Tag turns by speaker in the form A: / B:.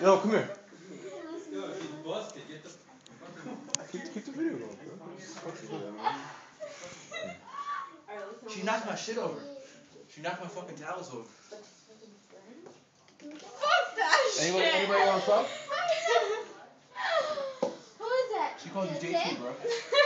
A: Yo, come here.
B: Yo, he's busted. Get the
A: Keep keep the video going, bro.
C: She knocked my shit over. She knocked my fucking towels over.
D: Fuck that
A: Anybody
D: shit.
A: anybody wanna fuck?
D: Who is that?
C: She called you JT, bro.